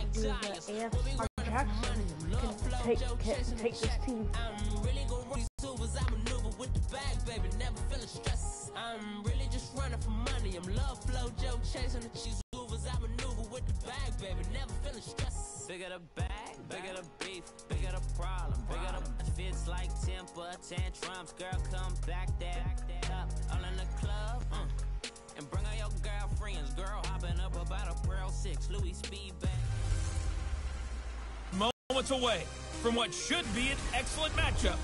to do can take, can take this team. I'm really gonna as I maneuver with the bag, baby. Never stress. I'm really just running for money. I'm love flow, Joe the cheese I maneuver with the bag, baby. Never stress. Bigger the bag, bigger the beef, bigger the problem, bigger the fits like temper tantrums. Girl, come back there, up, all in the club, uh. And bring all your girlfriends, girl, hopping up about a Pearl 6, Louis Speed bag. Moments away from what should be an excellent matchup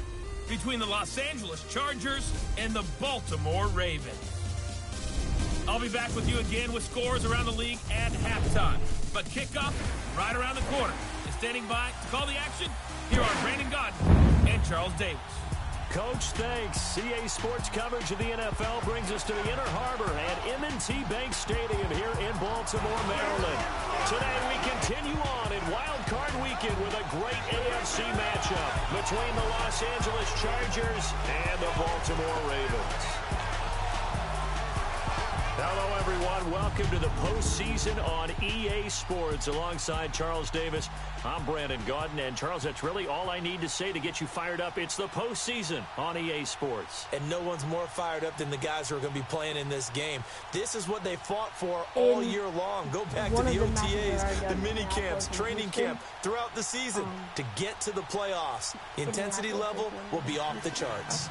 between the Los Angeles Chargers and the Baltimore Ravens. I'll be back with you again with scores around the league at halftime. But kickoff right around the corner. And standing by to call the action, here are Brandon Gaudin and Charles Davis. Coach, thanks. EA Sports coverage of the NFL brings us to the Inner Harbor at M&T Bank Stadium here in Baltimore, Maryland. Today we continue on in Wild Card Weekend with a great AFC matchup between the Los Angeles Chargers and the Baltimore Ravens. Hello, everyone. Welcome to the postseason on EA Sports. Alongside Charles Davis, I'm Brandon Gaudin. And Charles, that's really all I need to say to get you fired up. It's the postseason on EA Sports. And no one's more fired up than the guys who are going to be playing in this game. This is what they fought for all year long. Go back to the OTAs, the mini camps, training camp, throughout the season um, to get to the playoffs. Intensity level will be off the charts.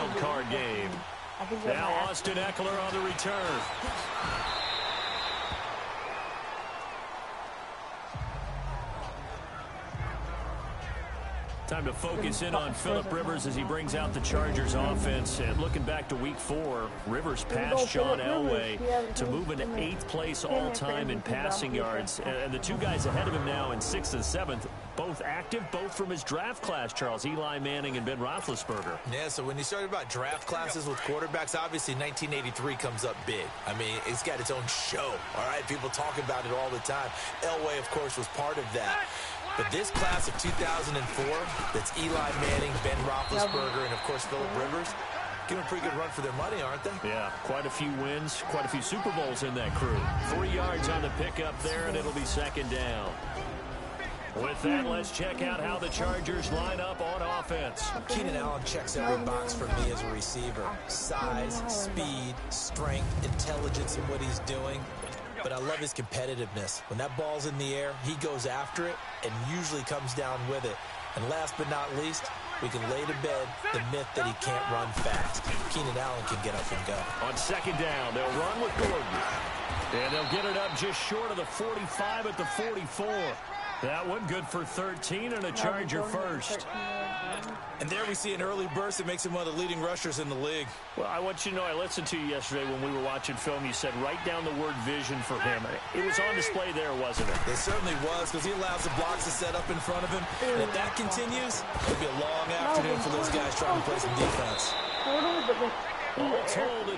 Wild card game. Now Austin Ekeler on the return. Time to focus in on Philip Rivers as he brings out the Chargers offense. And looking back to week four, Rivers passed John Elway to move into eighth place all-time in passing yards. And the two guys ahead of him now in sixth and seventh, both active, both from his draft class, Charles, Eli Manning and Ben Roethlisberger. Yeah, so when you started about draft classes with quarterbacks, obviously 1983 comes up big. I mean, it's got its own show, all right? People talk about it all the time. Elway, of course, was part of that. But this class of 2004, that's Eli Manning, Ben Roethlisberger, and, of course, Philip Rivers, give them a pretty good run for their money, aren't they? Yeah, quite a few wins, quite a few Super Bowls in that crew. Three yards on the pickup there, and it'll be second down. With that, let's check out how the Chargers line up on offense. Keenan Allen checks every box for me as a receiver. Size, speed, strength, intelligence in what he's doing. But I love his competitiveness. When that ball's in the air, he goes after it and usually comes down with it. And last but not least, we can lay to bed the myth that he can't run fast. Keenan Allen can get up and go. On second down, they'll run with Gordon. And they'll get it up just short of the 45 at the 44. That one good for 13 and a Charger first. And there we see an early burst that makes him one of the leading rushers in the league. Well, I want you to know, I listened to you yesterday when we were watching film. You said write down the word vision for him. It was on display there, wasn't it? It certainly was because he allows the blocks to set up in front of him. And if that continues, it'll be a long afternoon for those guys trying to play some defense.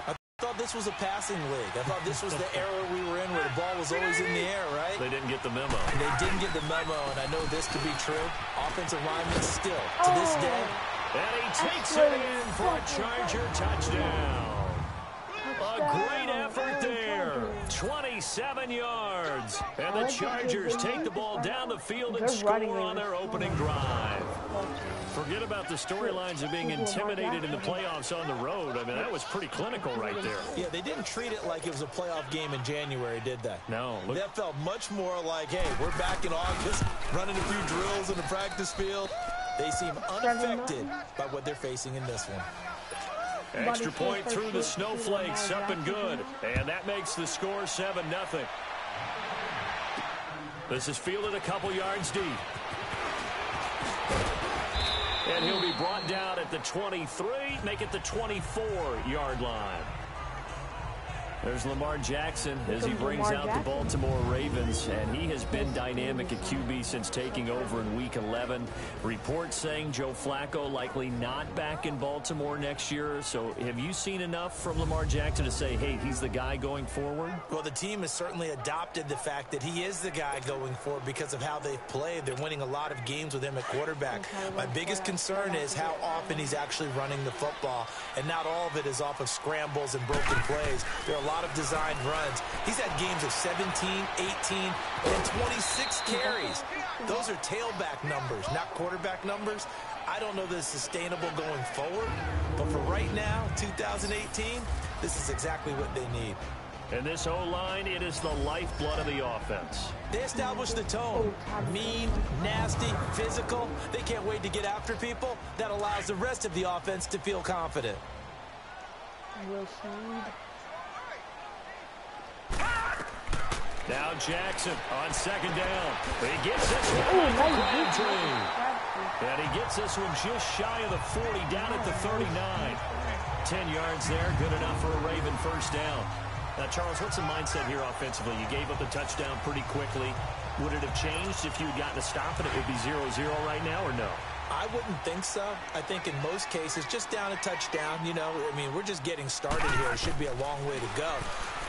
I thought this was a passing league. I thought this was the era we were in where the ball was always in the air, right? They didn't get the memo. And they didn't get the memo, and I know this to be true. Offensive linemen still, to this day. And he takes it in for a Charger touchdown. A great effort there. 27 yards. And the Chargers take the ball down the field and score on their opening drive. Forget about the storylines of being intimidated in the playoffs on the road. I mean, that was pretty clinical right there. Yeah, they didn't treat it like it was a playoff game in January, did they? No. Look. That felt much more like, hey, we're back in August, running a few drills in the practice field. They seem unaffected by what they're facing in this one. Extra point through the snowflakes, up and good. And that makes the score 7-0. This is fielded a couple yards deep. And he'll be brought down at the 23, make it the 24-yard line. There's Lamar Jackson as he brings Lamar out Jackson. the Baltimore Ravens, and he has been dynamic at QB since taking over in Week 11. Reports saying Joe Flacco likely not back in Baltimore next year. So have you seen enough from Lamar Jackson to say, hey, he's the guy going forward? Well, the team has certainly adopted the fact that he is the guy going forward because of how they've played. They're winning a lot of games with him at quarterback. My biggest concern is how often he's actually running the football, and not all of it is off of scrambles and broken plays. There are a lot of designed runs. He's had games of 17, 18, and 26 carries. Those are tailback numbers, not quarterback numbers. I don't know that it's sustainable going forward, but for right now, 2018, this is exactly what they need. And this O-line, it is the lifeblood of the offense. They established the tone. Mean, nasty, physical. They can't wait to get after people. That allows the rest of the offense to feel confident. Will Snead. Now Jackson on second down. He gets this one. Oh, the nice. Crabtree. Crabtree. And he gets this one just shy of the 40, down at the 39. 10 yards there, good enough for a Raven first down. Now, Charles, what's the mindset here offensively? You gave up the touchdown pretty quickly. Would it have changed if you had gotten a stop and it would be 0-0 right now or no? I wouldn't think so. I think in most cases, just down a touchdown, you know, I mean, we're just getting started here. It should be a long way to go.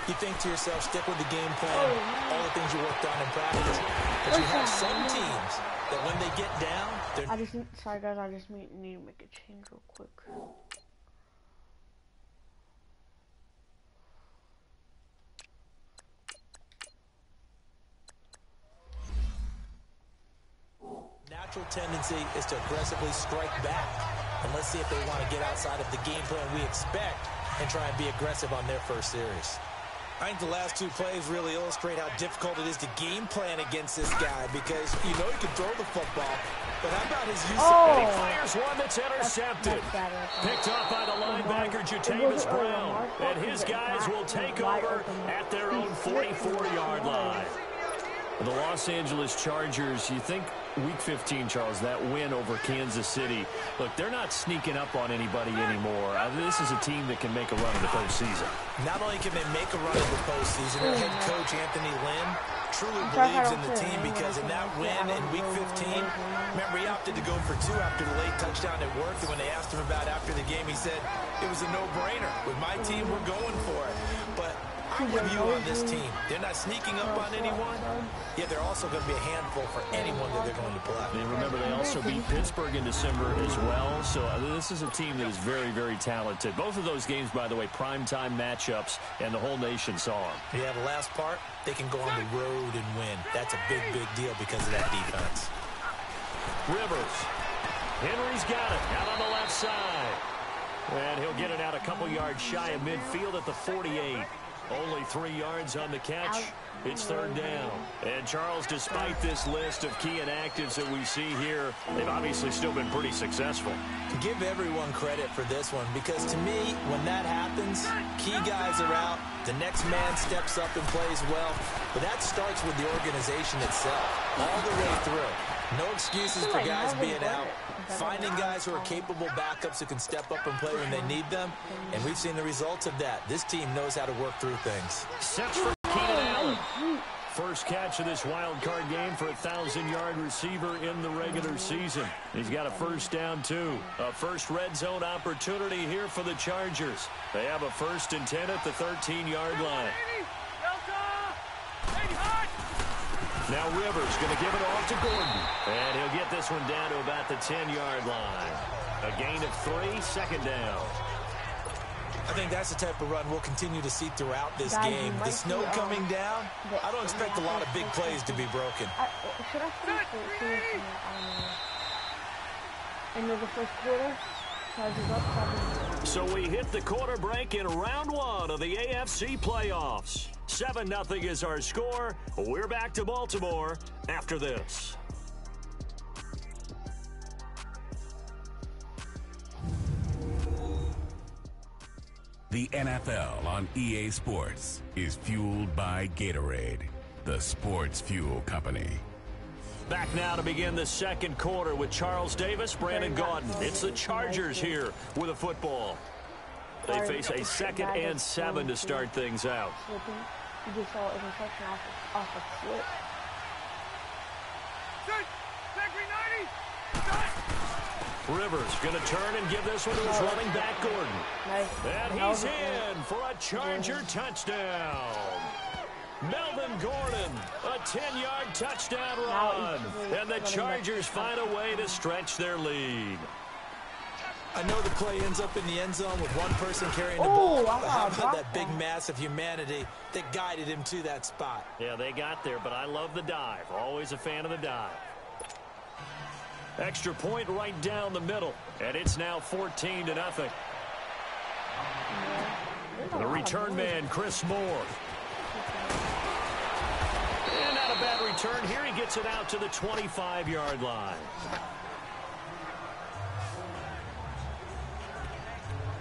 You think to yourself, stick with the game plan, oh, all the things you worked on in practice. But you have some teams that when they get down, they're I just sorry guys, I just need, need to make a change real quick. natural tendency is to aggressively strike back. And let's see if they want to get outside of the game plan we expect and try and be aggressive on their first series. I think the last two plays really illustrate how difficult it is to game plan against this guy because you know he can throw the football, but how about his use Oh. And he fires one that's intercepted. That's bad. Picked off by the linebacker, Jatavis Brown. And his guys will take over at their own 44-yard line. The Los Angeles Chargers, you think Week 15, Charles, that win over Kansas City. Look, they're not sneaking up on anybody anymore. Uh, This is a team that can make a run in the postseason. Not only can they make a run in the postseason, their head coach Anthony Lynn truly sorry if I believes in the team because in that win in Week 15, remember he opted to go for two after the late touchdown at work, and when they asked him about after the game, he said it was a no-brainer. With my team, we're going for it. But I'm with you on this team. They're not sneaking up on anyone, yet they're also going to be a handful for anyone that they're going to play. And remember, they also beat Pittsburgh in December as well. So uh, this is a team that is very, very talented. Both of those games, by the way, primetime matchups, and the whole nation saw them. Yeah, the last part, they can go on the road and win. That's a big, big deal because of that defense. Rivers. Henry's got it out on the left side. And he'll get it out a couple yards shy of midfield at the 48. Only three yards on the catch. It's third down. And Charles, despite this list of key inactives that we see here, they've obviously still been pretty successful. Give everyone credit for this one because to me, when that happens, key guys are out, the next man steps up and plays well, but that starts with the organization itself, all the way through. No excuses for guys being out. Finding guys who are capable backups who can step up and play when they need them, and we've seen the results of that. This team knows how to work through things. Sets for Keenan Allen. First catch of this wild card game for a 1,000-yard receiver in the regular season. He's got a first down, too. A first red zone opportunity here for the Chargers. They have a first and 10 at the 13-yard line. Now Rivers going to give it off to Gordon. And he'll get this one down to about the 10-yard line. A gain of three, second down. I think that's the type of run we'll continue to see throughout this Guys, game. The snow see, coming down, I don't expect a lot of big plays to be broken. I, uh, should I finish the in the, end of the first quarter? Chargers up seven. So we hit the quarter break in round one of the AFC playoffs. 7-0 is our score. We're back to Baltimore after this. The NFL on EA Sports is fueled by Gatorade, the sports fuel company. Back now to begin the second quarter with Charles Davis, Brandon Gaudin. It's the Chargers here with a football. They face a second and seven to start things out. You just saw interception off of, off of slip. Rivers going to turn and give this one to his running back, Gordon. Nice. And he's in for a Charger touchdown. Melvin Gordon, a 10-yard touchdown run. And the. Chargers find a way to stretch their lead. I know the play ends up in the end zone with one person carrying the Oh, ball. I But how about that big mass of humanity that guided him to that spot? Yeah, they got there, but I love the dive. Always a fan of the dive. Extra point right down the middle, and it's now 14 to nothing. The return man, Chris Moore. Bad return here. He gets it out to the 25-yard line.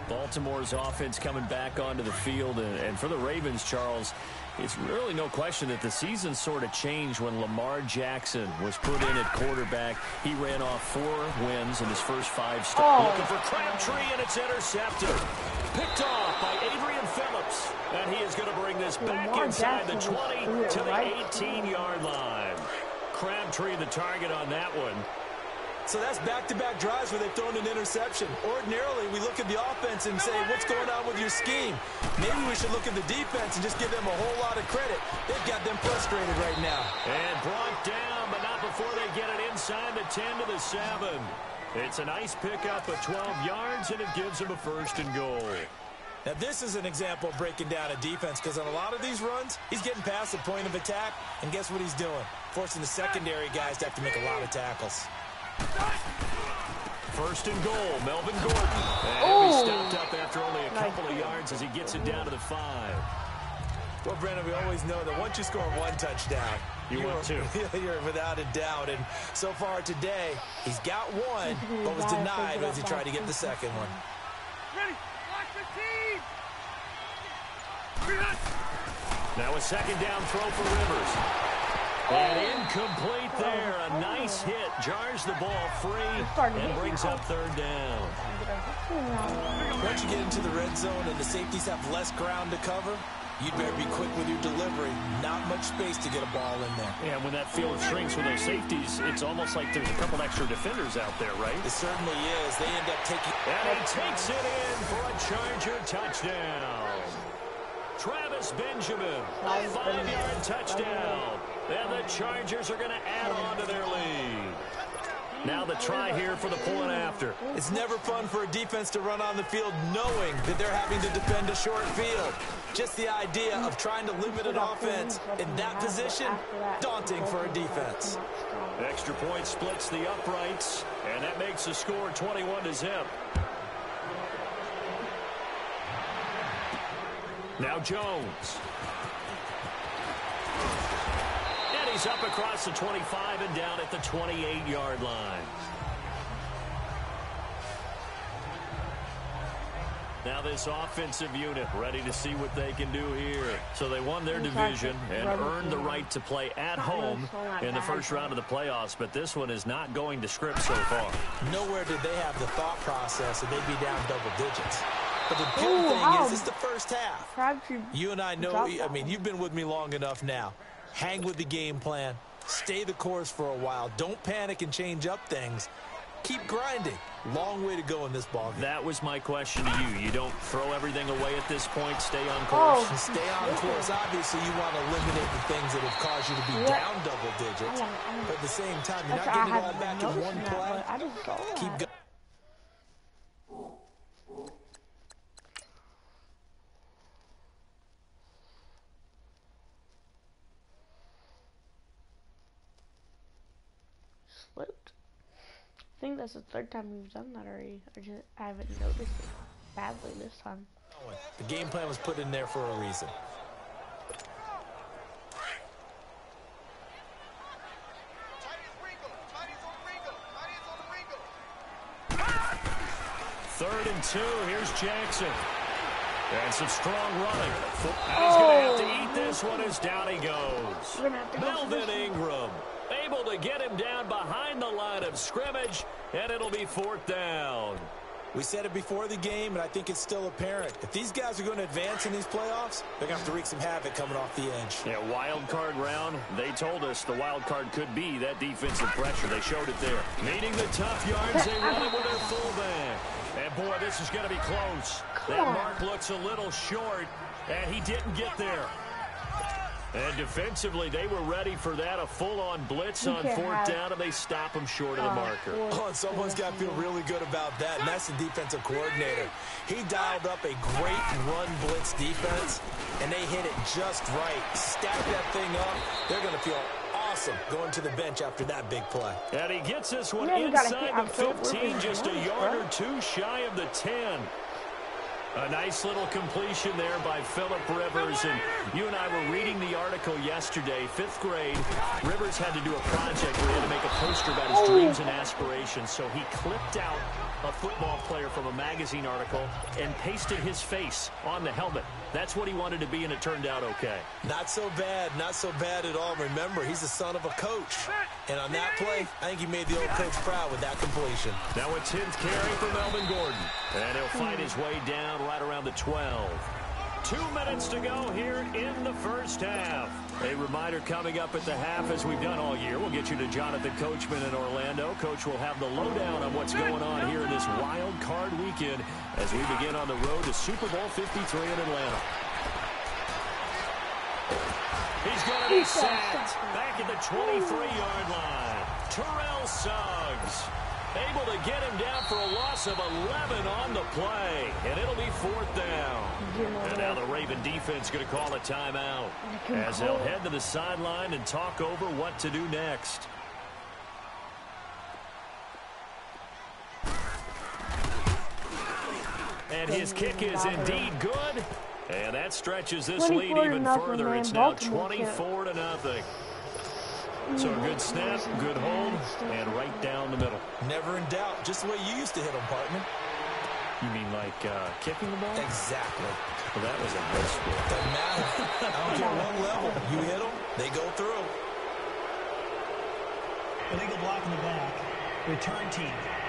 Baltimore's offense coming back onto the field. And, and for the Ravens, Charles, it's really no question that the season sort of changed when Lamar Jackson was put in at quarterback. He ran off four wins in his first five starts. Oh. Looking for Crabtree, and it's intercepted. Picked off by Adrian Phillips. And he is going to bring this back inside the 20 just threw it to the 18-yard line. Crabtree the target on that one. So that's back-to-back drives where they've thrown an interception. Ordinarily, we look at the offense and say, what's going on with your scheme? Maybe we should look at the defense and just give them a whole lot of credit. They've got them frustrated right now. And brought down, but not before they get it inside the 10 to the 7. It's a nice pickup of 12 yards, and it gives them a first and goal. Now, this is an example of breaking down a defense because on a lot of these runs, he's getting past the point of attack, and guess what he's doing? Forcing the secondary guys to have to make a lot of tackles. First and goal, Melvin Gordon. And Oh. he stopped up after only a couple of yards as he gets it down to the 5. Well, Brandon, we always know that once you score one touchdown, You you're, want two. You're without a doubt. And so far today, he's got one, but was denied figured as he tried to get the second one. Now a second down throw for Rivers. And incomplete there. A nice hit. Jars the ball free and hit brings up third down. Once you get into the red zone and the safeties have less ground to cover, you'd better be quick with your delivery. Not much space to get a ball in there. And when that field shrinks with those safeties, it's almost like there's a couple extra defenders out there, right? It certainly is. They end up taking... And he takes it in for a Charger touchdown. Travis Benjamin, a five-yard touchdown. And the Chargers are going to add on to their lead. Now the try here for the point after. It's never fun for a defense to run on the field knowing that they're having to defend a short field. Just the idea of trying to limit an offense in that position, daunting for a defense. Extra point splits the uprights, and that makes the score 21 to zip. Now Jones. And he's up across the 25 and down at the 28-yard line. Now this offensive unit ready to see what they can do here. So they won their division and earned the right to play at home in the first round of the playoffs, but this one is not going to script so far. Nowhere did they have the thought process that they'd be down double digits. But the good Ooh, thing wow. is it's the first half. Crabtree. You and I know, I mean, you've been with me long enough now. Hang with the game plan. Stay the course for a while. Don't panic and change up things. Keep grinding. Long way to go in this ball game. That was my question to you. You don't throw everything away at this point. Stay on Oh, course. And stay on course. Obviously, you want to eliminate the things that have caused you to be Yeah. down double digits. I wanna- I wanna- But at the same time, you're That's not why I getting it all back in one that, play. I just saw that. Keep going. Slipped. I think that's the third time we've done that already. I just I haven't noticed it badly this time. The game plan was put in there for a reason. Third and two. Here's Jackson. And some strong running. And he's going to have to eat oh. this one as down he goes. We're gonna have to go for Melvin. Ingram able to get him down behind the line of scrimmage, and it'll be fourth down. We said it before the game, and I think it's still apparent. If these guys are going to advance in these playoffs, they're going to have to wreak some havoc coming off the edge. Yeah, wild card round. They told us the wild card could be that defensive pressure. They showed it there. Needing the tough yards, they run it with their fullback. And boy, this is going to be close. That mark looks a little short, and he didn't get there. And defensively, they were ready for that, a full-on blitz You on can't fourth have, down, and they stop him short of the uh, marker. Oh, and someone's got to feel really good about that, and that's the defensive coordinator. He dialed up a great run blitz defense, and they hit it just right. Stack that thing up. They're going to feel awesome going to the bench after that big play. And he gets this one You inside the 15, just a yard or two shy of the 10. A nice little completion there by Philip Rivers. And you and I were reading the article yesterday, fifth grade. Rivers had to do a project where he had to make a poster about his oh. dreams and aspirations. So he clipped out a football player from a magazine article and pasted his face on the helmet. That's what he wanted to be, and it turned out okay. Not so bad, not so bad at all. Remember, he's the son of a coach. And on that play, I think he made the old coach proud with that completion. Now a 10th carry for Melvin Gordon. And he'll fight his way down right around the 12. Two minutes to go here in the first half. A reminder coming up at the half, as we've done all year. We'll get you to Jonathan Coachman in Orlando. Coach will have the lowdown on what's going on here in this wild card weekend as we begin on the road to Super Bowl 53 in Atlanta. He's going to be sacked. back at the 23-yard line. Terrell Suggs able to get him down for a loss of 11 on the play, and it'll be fourth down. And now the Raven defense is going to call a timeout as they'll head to the sideline and talk over what to do next. And his kick is indeed good. And that stretches this lead even further. It's now 24 to nothing. So a good snap, good hold, and right down the middle. Never in doubt, just the way you used to hit them, partner. You mean like uh, kicking the ball? Exactly. Well, that was a good school. Doesn't matter. I don't care what level. You hit them, they go through. Illegal block in the back. Return team.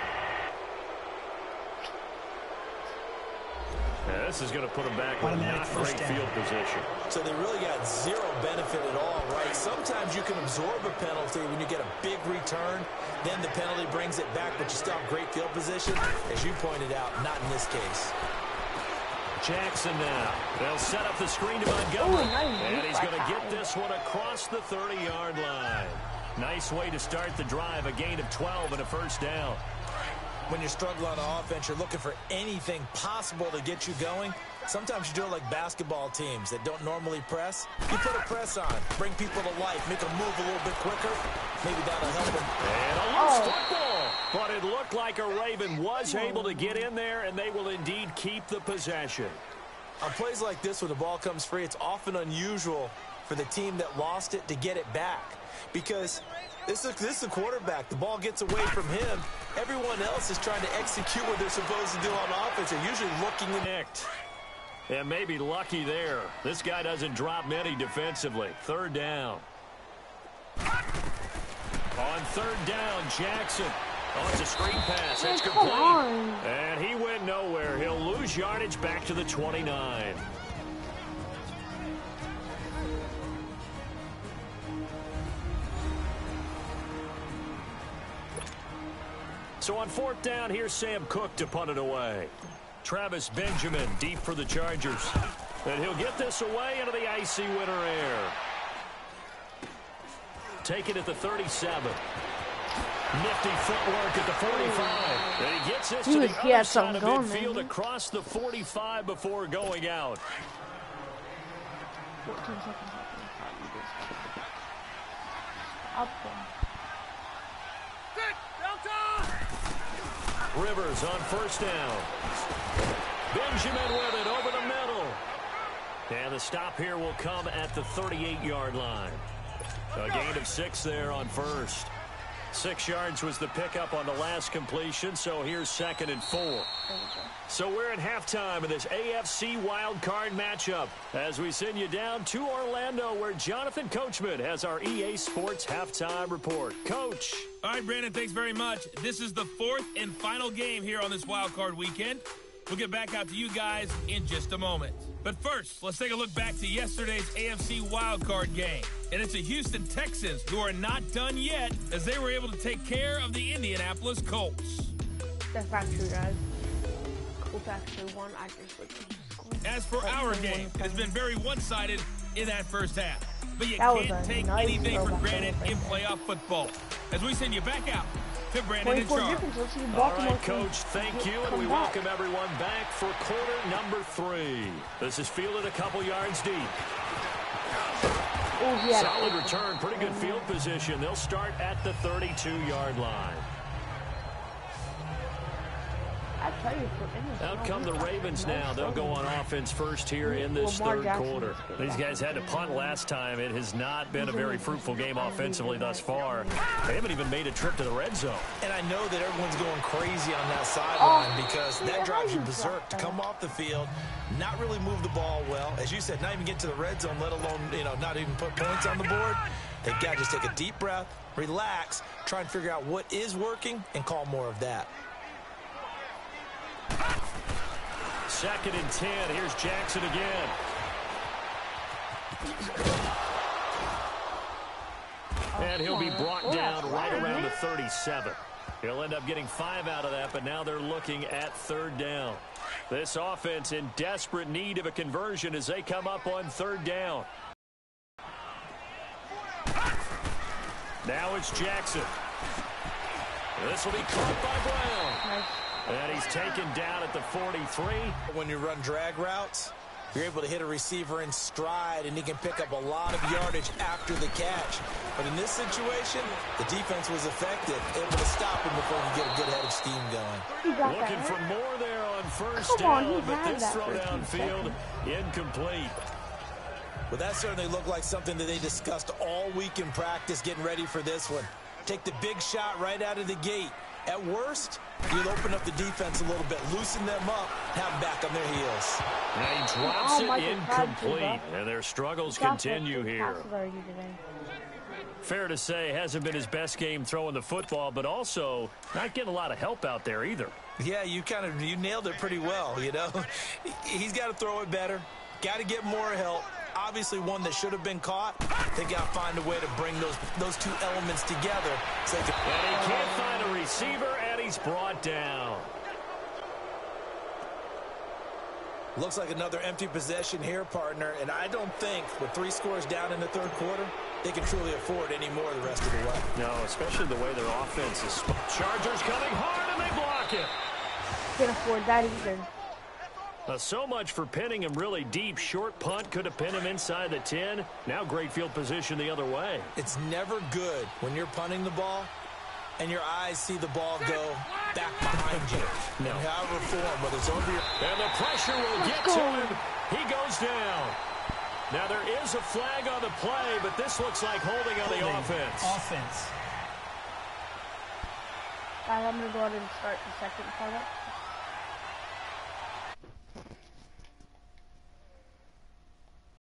Yeah, this is going to put them back with Automatic not great down. field position. So they really got zero benefit at all, right? Sometimes you can absorb a penalty when you get a big return. Then the penalty brings it back, but you still have great field position. As you pointed out, not in this case. Jackson now. They'll set up the screen to Montgomery. Ooh, nice and he's going to get this one across the 30-yard line. Nice way to start the drive. A gain of 12 and a first down. When you're struggling on offense, you're looking for anything possible to get you going. Sometimes you do it like basketball teams that don't normally press. You put a press on, bring people to life, make them move a little bit quicker. Maybe that'll help them. And a loose oh. football. But it looked like a Raven was able to get in there, and they will indeed keep the possession. On plays like this where the ball comes free, it's often unusual for the team that lost it to get it back. Because this is, this is a quarterback. The ball gets away from him. Everyone else is trying to execute what they're supposed to do on offense. They're usually looking in. Nicked. And maybe lucky there. This guy doesn't drop many defensively. Third down. On third down, Jackson. Oh, it's a screen pass. It's complete. And he went nowhere. He'll lose yardage back to the 29. So on fourth down, here's Sam Koch to punt it away. Travis Benjamin deep for the Chargers. And he'll get this away into the icy winter air. Take it at the 37. Nifty footwork at the 45. And he gets this He to the he other side of going, midfield man. across the 45 before going out. 14 seconds left in the time. You just kick it back. Up there. Rivers on first down. Benjamin with it over the middle. And the stop here will come at the 38-yard line. A gain of six there on first. Six yards was the pickup on the last completion, so here's second and four. So we're at halftime of this AFC Wild Card matchup as we send you down to Orlando where Jonathan Coachman has our EA Sports halftime report. Coach. All right, Brandon, thanks very much. This is the fourth and final game here on this wild card weekend. We'll get back out to you guys in just a moment. But first, let's take a look back to yesterday's AFC wildcard game. And it's the Houston Texans who are not done yet as they were able to take care of the Indianapolis Colts. That's not true, guys. Colts actually won. I just looked at the score. As for our game, it has been very one-sided in that first half. But you That can't take nice anything for granted in playoff football. As we send you back out to Brandon and 24 Charles. difference. Let's see All right, Coach, thank you, and we back. welcome everyone back for quarter number three. This is fielded a couple yards deep. Oh, yeah. Solid return, pretty good field position. They'll start at the 32-yard line. Out come the Ravens now. They'll go on offense first here in this Lamar third Jackson quarter. These guys had to punt last time. It has not been a very fruitful game offensively thus far. They haven't even made a trip to the red zone. And I know that everyone's going crazy on that sideline Oh, because yeah, that drives you berserk to come off the field, not really move the ball well. As you said, not even get to the red zone, let alone, you know, not even put points on the board. They got to just take a deep breath, relax, try and figure out what is working and call more of that. Second and 10. Here's Jackson again. And he'll be brought Oh, down right around the 37. He'll end up getting five out of that, but now they're looking at third down. This offense in desperate need of a conversion as they come up on third down. Now it's Jackson. This will be caught by Brown. Nice. And he's taken down at the 43. When you run drag routes, you're able to hit a receiver in stride, and he can pick up a lot of yardage after the catch. But in this situation, the defense was effective, able to stop him before he could get a good head of steam going. Looking that. for right? more there on first Come down, he but this that throw for a few downfield incomplete. Well, that certainly looked like something that they discussed all week in practice getting ready for this one. Take the big shot right out of the gate. At worst, you'll open up the defense a little bit, loosen them up, have them back on their heels. And he oh, drops Oh, it Michael incomplete. And their struggles continue here. passes already today. Fair to say, hasn't been his best game throwing the football, but also not getting a lot of help out there either. Yeah, you kind of you nailed it pretty well, you know. He's got to throw it better. Got to get more help. Obviously one that should have been caught. They got to find a way to bring those those two elements together so they can And he can't find a receiver, and he's brought down. Looks like another empty possession here, partner. And I don't think with three scores down in the third quarter, they can truly afford any more the rest of the way. No, especially the way their offense is. Chargers coming hard, and they block it. Can't afford that either. Uh, so much for pinning him really deep. Short punt could have pinned him inside the 10. Now great field position the other way. It's never good when you're punting the ball and your eyes see the ball go back behind you. No. And however form, whether it's over your And the pressure will Let's get go. to him. He goes down. Now there is a flag on the play, but this looks like holding on the offense. Offense. Guys, I'm gonna go ahead and start the second part up.